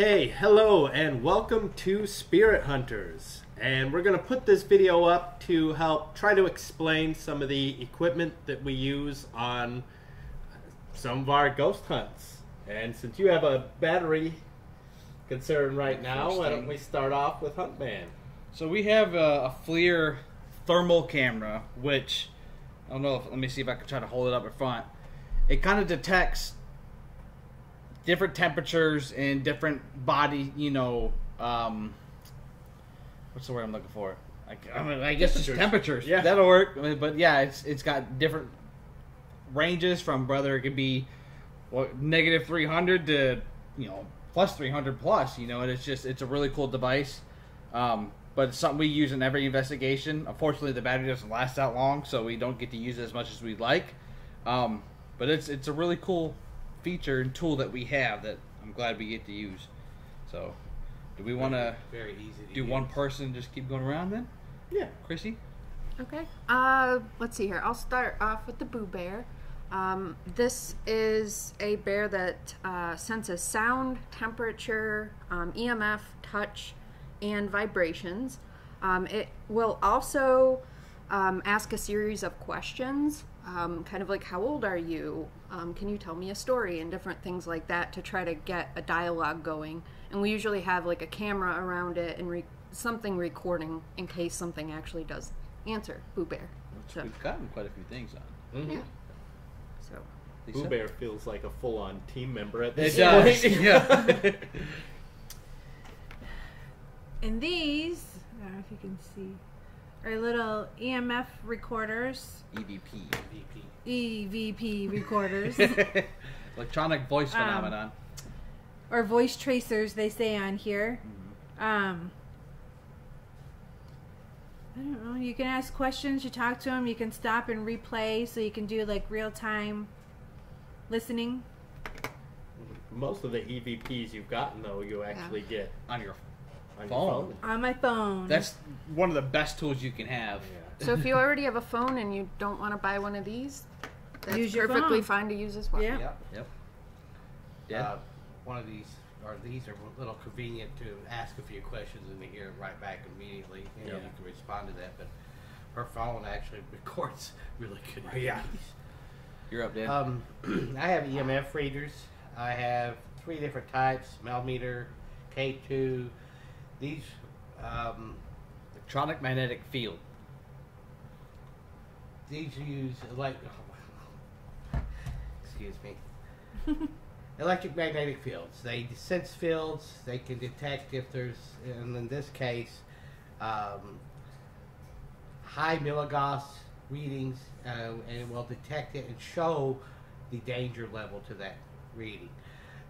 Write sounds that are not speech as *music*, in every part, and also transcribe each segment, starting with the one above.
Okay, hello and welcome to Spirit Hunters. And we're going to put this video up to help try to explain some of the equipment that we use on some of our ghost hunts. And since you have a battery concern right now, why don't we start off with Huntman? So we have a, a FLIR thermal camera, which I don't know. If, let me see if I can try to hold it up in front. It kind of detects different temperatures and different body. You know, um, what's the word I'm looking for? I, I, mean, I guess it's Temperatures. temperatures. Yeah. that'll work. I mean, But yeah, it's it's got different ranges from whether it could be what negative 300 to you know plus 300 plus. You know, and it's just it's a really cool device. Um, but it's something we use in every investigation. Unfortunately, the battery doesn't last that long, so we don't get to use it as much as we'd like. Um, but it's it's a really cool feature and tool that we have that I'm glad we get to use. So, do we want to very easy to do use. one person and just keep going around then, Yeah. Chrissy? Okay. Uh, let's see here. I'll start off with the Boo Bear. Um, this is a bear that uh, senses sound, temperature, um, EMF, touch, and vibrations. Um, it will also um, ask a series of questions, um, kind of like "How old are you? Um, can you tell me a story?" and different things like that to try to get a dialogue going. And we usually have like a camera around it and re- something recording in case something actually does answer Boo Bear. So, We've gotten quite a few things on. Mhm. yeah. So, Lisa? Boo Bear feels like a full on team member at It this does. point. yeah. *laughs* And these, I don't know if you can see, are little EMF recorders, EVP. VP. EVP recorders, *laughs* Electronic voice Um, phenomenon. or voice tracers, they say on here. Um, I don't know. You can ask questions, you talk to them, you can stop and replay, so you can do like real time listening. Most of the EVPs you've gotten, though, you actually get on your on Phone. phone. On my phone. That's one of the best tools you can have. Yeah. so if you already have a phone and you don't want to buy one of these, that's Use your perfectly phone. fine to use as well. Yeah. Yep. Yep. Yeah. Uh, one of these, or these are a little convenient to ask a few questions and to hear it right back immediately. You know, Yeah. you can respond to that, but her phone actually *laughs* records really good. Yeah. You're up, Dan. Um, *clears throat* I have EMF readers. I have three different types: Mel Meter, K2. These, um, Electronic magnetic field. these use like, *laughs* excuse me, *laughs* electric magnetic fields. They sense fields. They can detect if there's, and in this case, um, high milligauss readings, uh, and will detect it and show the danger level to that reading.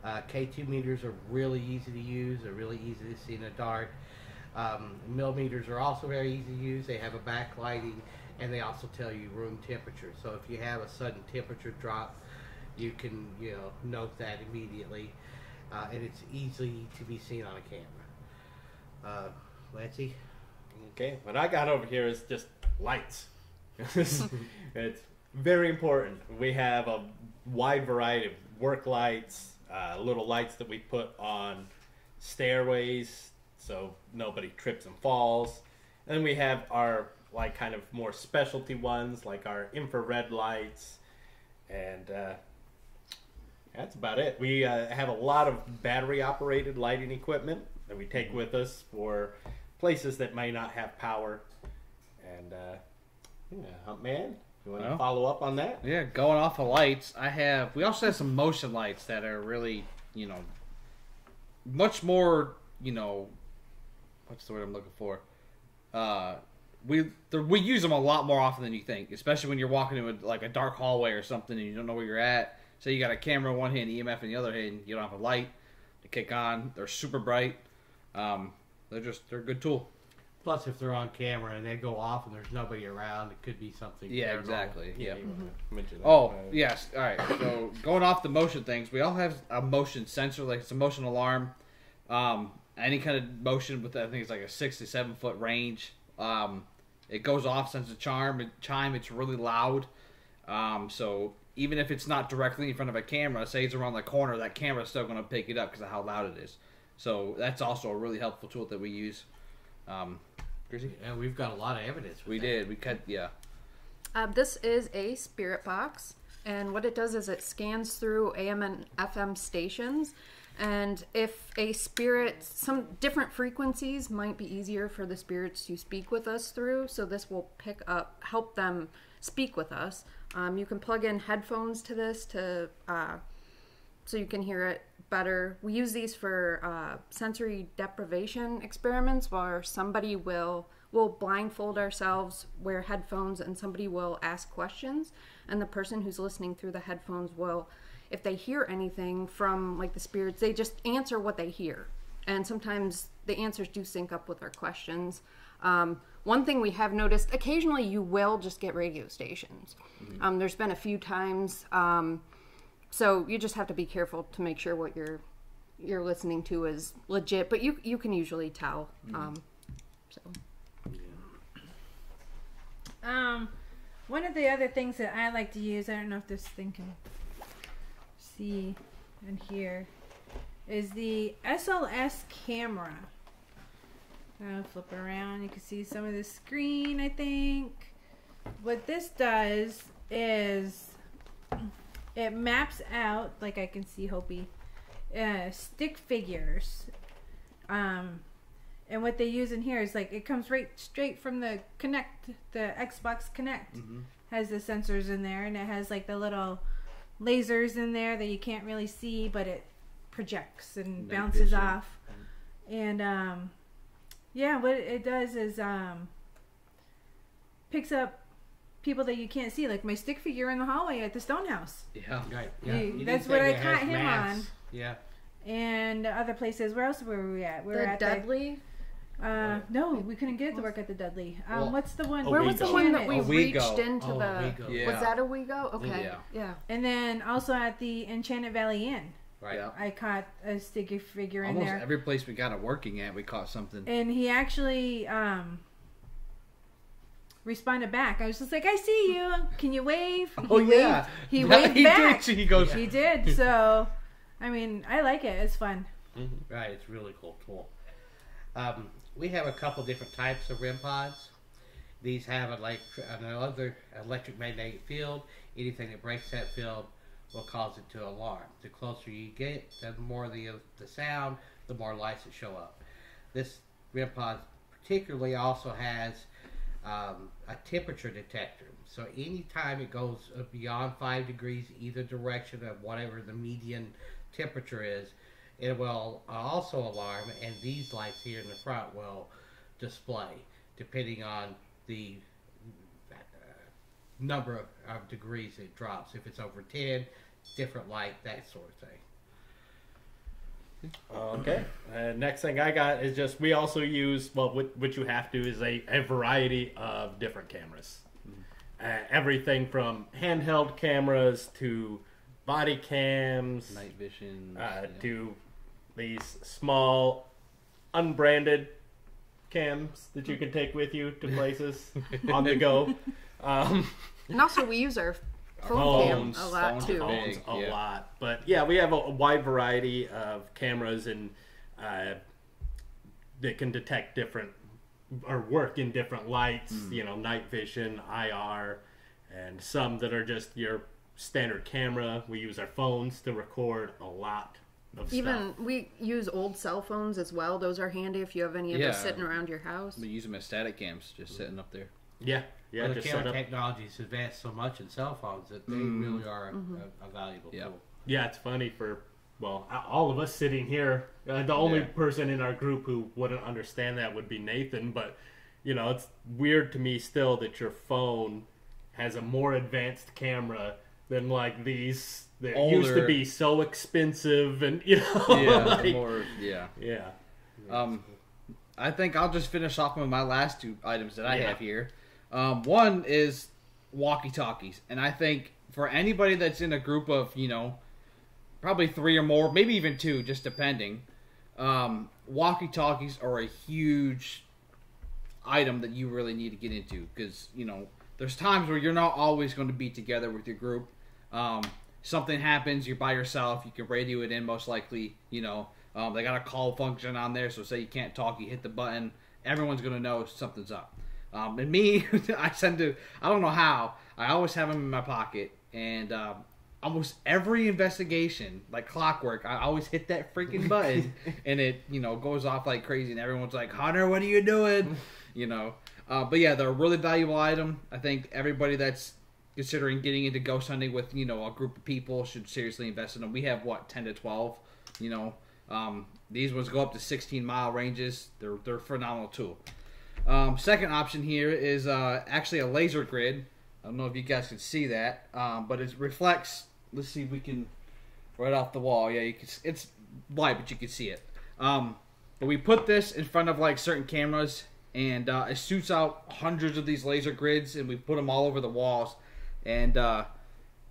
Uh, K2 meters are really easy to use. They're really easy to see in the dark. Um, Mel meters are also very easy to use. They have a backlighting, and they also tell you room temperature. So if you have a sudden temperature drop, you can you know note that immediately, uh, and it's easy to be seen on a camera. Uh, Lancy, Okay, what I got over here is just lights. *laughs* it's very important. We have a wide variety of work lights, uh, little lights that we put on stairways so nobody trips and falls. And then we have our like kind of more specialty ones like our infrared lights and uh, that's about it. We uh, have a lot of battery operated lighting equipment that we take with us for places that may not have power. And uh, yeah, Huntman, you want to Well. follow up on that? Yeah, going off of lights, I have. We also have some motion lights that are really, you know, much more. You know, what's the word I'm looking for? Uh, we we use them a lot more often than you think, especially when you're walking in a, like a dark hallway or something and you don't know where you're at. So you got a camera in one hand, EMF in the other hand. You don't have a light to kick on. They're super bright. Um, they're just they're a good tool. Plus if they're on camera and they go off and there's nobody around, it could be something. Yeah, paranormal. exactly. Yeah. you wanna mention that? Oh yes, all right. So going off the motion things, we all have a motion sensor, like it's a motion alarm. Um, any kind of motion with I think it's like a six to seven foot range. Um, it goes off, sends a charm, chime. It's really loud. Um, so even if it's not directly in front of a camera, say it's around the corner, that camera's still going to pick it up because of how loud it is. So that's also a really helpful tool that we use. Um, Chrissy? And we've got a lot of evidence. We that. did. We cut. Yeah. Uh, this is a spirit box, and what it does is it scans through AM and FM stations. And if a spirit, some different frequencies might be easier for the spirits to speak with us through, so this will pick up, help them speak with us. Um, you can plug in headphones to this to uh, so you can hear it better. We use these for uh, sensory deprivation experiments where somebody will will blindfold ourselves, wear headphones, and somebody will ask questions, and the person who's listening through the headphones will, if they hear anything from like the spirits, they just answer what they hear, and sometimes the answers do sync up with our questions. Um, one thing we have noticed occasionally you will just get radio stations. Um, there's been a few times. Um, so you just have to be careful to make sure what you're you're listening to is legit but you you can usually tell um so Um, one of the other things that I like to use, I don't know if this thing can see and hear, is the SLS camera. I'll flip around. You can see some of the screen, I think. What this does is it maps out, like I can see Hopi, uh, stick figures. Um, and what they use in here is like it comes right straight from the Kinect, the Xbox Kinect has the sensors in there, and it has like the little lasers in there that you can't really see, but it projects and Night bounces vision. off. And um, yeah, what it does is um, picks up people that you can't see, like my stick figure in the hallway at the Stonehouse, Yeah. Right. Yeah. Anything that's what I caught him mass, on. Yeah. and other places. Where else were we at? We were the at deadly the. Uh, no, we couldn't get it to work at the Dudley. Um, Well, what's the one? where was the one that we A reached into Oh, the Yeah. was that a Wego? okay Yeah. yeah And then also at the Enchanted Valley Inn, Right. Yeah. I caught a sticky figure in there. Almost every place we got it working at, we caught something. and he actually um, responded back. I was just like, "I see you. Can you wave?" Oh he yeah, waved, he Yeah, waved he back. Did. He goes. He did. *laughs* So, I mean, I like it. It's fun. Right, it's a really cool tool. Um, we have a couple different types of REM pods. These have elect- another electric magnetic field. Anything that breaks that field will cause it to alarm. The closer you get, the more the the sound, the more lights that show up. This REM pod particularly also has um, a temperature detector. So anytime it goes beyond five degrees either direction of whatever the median temperature is, it will also alarm, and these lights here in the front will display depending on the uh, number of, of degrees it drops. If it's over 10, different light, that sort of thing. Okay. Uh, next thing I got is just we also use well, what, what you have to is a, a variety of different cameras. Uh, everything from handheld cameras to body cams Night vision. uh, yeah. to these small unbranded cams that you can take with you to places *laughs* on the go. *laughs* Um, and also we use our phone cam Phones, a lot phones too phones a yeah. lot. But yeah, we have a, a wide variety of cameras and uh, that can detect different or work in different lights. Hmm. You know, night vision, IR, and some that are just your standard camera. We use our phones to record a lot of even stuff. we use old cell phones as well those are handy if you have any of those sitting around your house We use them as static cams, just sitting up there. Yeah, yeah, well, the camera set up. technology has advanced so much in cell phones that they really are a, a, a valuable Yeah. tool. Yeah, it's funny for well, all of us sitting here. Uh, the only Yeah. person in our group who wouldn't understand that would be Nathan. But you know, it's weird to me still that your phone has a more advanced camera than like these that used to be so expensive, and you know, *laughs* Yeah, like- more. Yeah. yeah. Um, I think I'll just finish off with my last two items that I Yeah. have here. Um, one is walkie talkies, and I think for anybody that's in a group of you know probably three or more, maybe even two, just depending. Um, walkie talkies are a huge item that you really need to get into because you know there's times where you're not always going to be together with your group. Um, something happens, you're by yourself. You can radio it in most likely. You know, Um, they got a call function on there, so say you can't talk, you hit the button, everyone's gonna know something's up. Um, and me, *laughs* I send to I don't know how I always have them in my pocket, and um, almost every investigation, like clockwork, I always hit that freaking *laughs* button, and it you know goes off like crazy, and everyone's like, Hunter, what are you doing? You know. Uh, but yeah, they're a really valuable item. I think everybody that's considering getting into ghost hunting with you know a group of people should seriously invest in them. We have what ten to twelve, you know. Um, these ones go up to 16 mile ranges. They're they're a phenomenal tool. Um, second option here is uh, actually a laser grid. I don't know if you guys can see that, um, but it reflects. Let's see if we can right off the wall. Yeah, you can. It's light, but you can see it. Um, but we put this in front of like certain cameras, and uh, it shoots out hundreds of these laser grids, and we put them all over the walls. And uh,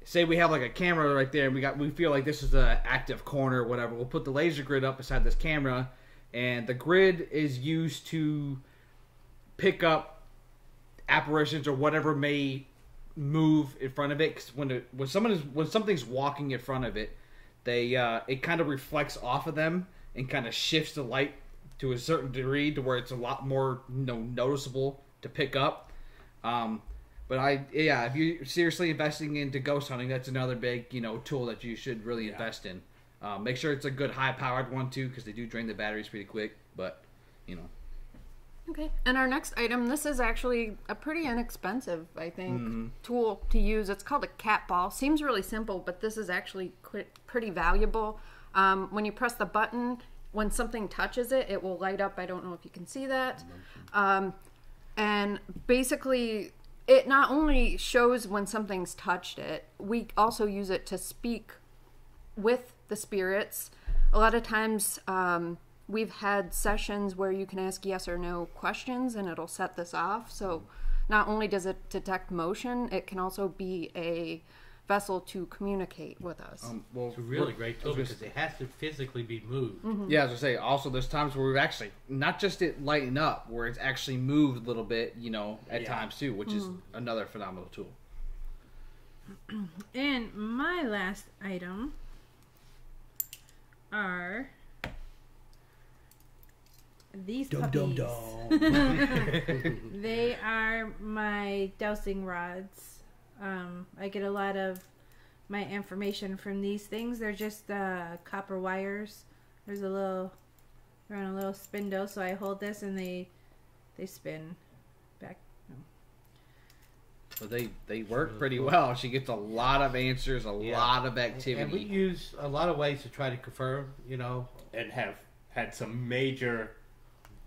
say we have like a camera right there, and we got we feel like this is an active corner or whatever. We'll put the laser grid up beside this camera, and the grid is used to pick up apparitions or whatever may move in front of it. 'Cause when it, when someone is when something's walking in front of it, they uh, it kind of reflects off of them and kind of shifts the light to a certain degree to where it's a lot more you know noticeable to pick up. Um, but I yeah, if you're seriously investing into ghost hunting, that's another big you know tool that you should really invest in. Um, make sure it's a good high powered one too, because they do drain the batteries pretty quick. But you know, Okay. And our next item, this is actually a pretty inexpensive, I think, tool to use. It's called a cat ball. Seems really simple, but this is actually quite, pretty valuable. Um, when you press the button, when something touches it, it will light up. I don't know if you can see that. Um, and basically, it not only shows when something's touched it, we also use it to speak with the spirits. A lot of times, um, we've had sessions where you can ask yes or no questions and it'll set this off. So, not only does it detect motion, it can also be a vessel to communicate with us. um, well, It's a really great tool because it has to physically be moved. Yeah, as I say, also there's times where we've actually not just it lighting up, where it's actually moved a little bit, you know, at Yeah. times too, which is another phenomenal tool. And my last item are these puppies. *laughs* they are my dowsing rods. Um, I get a lot of my information from these things. They're just uh, copper wires. There's a little, they're on a little spindle, so I hold this and they, they spin back. But they they work pretty well. She gets a lot of answers, a Yeah. lot of activity. And we use a lot of ways to try to confirm, you know. and have had some major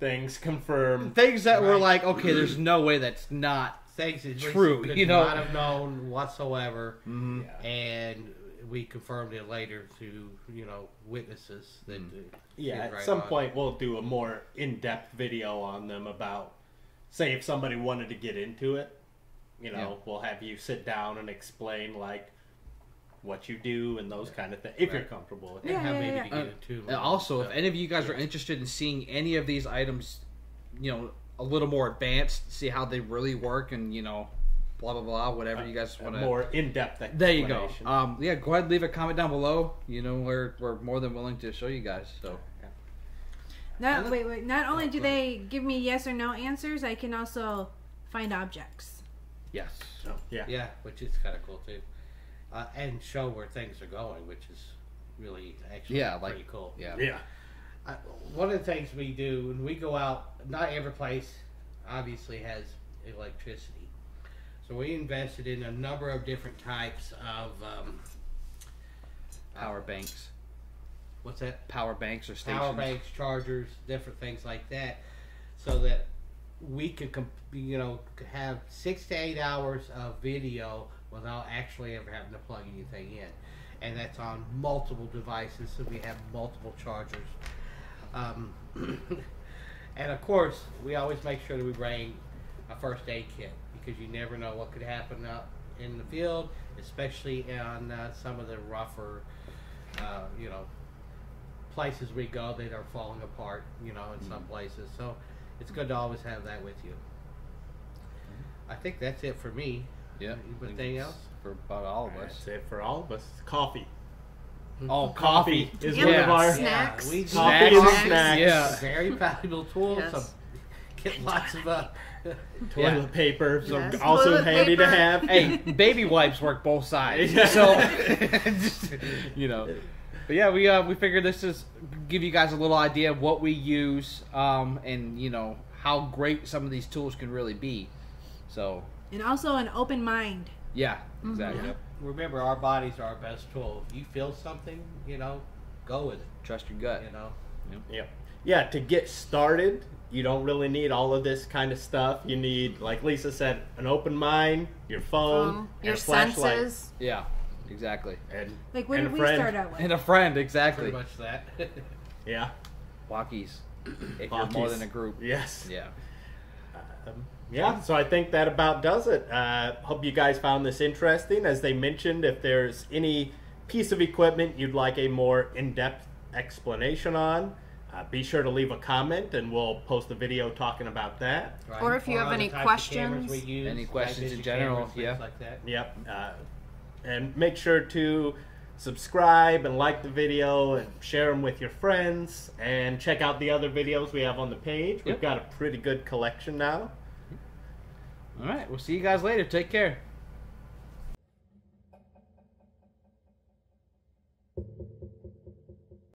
things confirmed. Things that were Right. like, okay, there's no way that's not. Things that True, we could you know. not have known whatsoever, Yeah. and we confirmed it later to you know witnesses that. Mm. uh, Yeah, hit at right some on. point we'll do a more in-depth video on them about, say, if somebody wanted to get into it, you know, Yeah. we'll have you sit down and explain like what you do and those kind of things if you're comfortable with And it. Yeah, how yeah, maybe yeah. to get Uh, it too. And also, if any of you guys are interested in seeing any of these items, you know, a little more advanced, see how they really work, and you know, blah blah blah, whatever you guys want to. more in-depth. There you go. Um, yeah, go ahead, and leave a comment down below. You know, we're we're more than willing to show you guys. So Not And wait, wait. Not only Oh, do go they give me yes or no answers, I can also find objects. yes, So, yeah. yeah, which is kind of cool too, uh, and show where things are going, which is really actually Yeah, like- pretty cool. yeah, Yeah. I, one of the things we do when we go out, not every place obviously has electricity. So we invested in a number of different types of um, power banks, what's that? power banks or stations. Power banks, chargers, different things like that, so that we could, comp- you know, have six to eight hours of video without actually ever having to plug anything in, and that's on multiple devices. So we have multiple chargers, um, *clears throat* and of course, we always make sure that we bring a first aid kit because you never know what could happen out in the field, especially on uh, some of the rougher, uh, you know, places we go that are falling apart, you know, in some places. So it's good to always have that with you. I think that's it for me. Yeah. Anything else? for about all of us? That's it for all of us. Coffee. Oh, coffee. is Yeah. one of our Snacks. Yeah, we coffee Snacks. and Snacks. snacks. Yeah. very valuable tool. Yes. Some, get lots of uh, *laughs* Toilet Yeah. paper, so Yes. also Toilet handy to have. hey, baby wipes work both sides. *laughs* Yeah. So, just, *laughs* you know. But yeah, we uh, we figured this is give you guys a little idea of what we use, um, and you know how great some of these tools can really be. So And also an open mind. yeah, exactly. Yep. remember our bodies are our best tool. If you feel something, you know, go with it. Trust your gut. You know. Yep. Yeah, to get started, you don't really need all of this kind of stuff. You need, like Lisa said, an open mind, your phone, Um, your a flashlight, senses. Yeah, exactly. and Like what and did a we friend. start out with? And a friend, exactly. Pretty much that. *laughs* Yeah. Walkies. If you're more than a group. Yes. Yeah. Um, yeah, so I think that about does it. Uh, hope you guys found this interesting. As they mentioned, if there's any piece of equipment you'd like a more in depth explanation on, uh, be sure to leave a comment and we'll post a video talking about that. Right. Or if you have any types of cameras questions. use, Any questions in general, cameras, things yeah. like that. Yep. Uh, and make sure to subscribe and like the video and share them with your friends and check out the other videos we have on the page. We've Yep. got a pretty good collection now. All right. We'll see you guys later. Take care.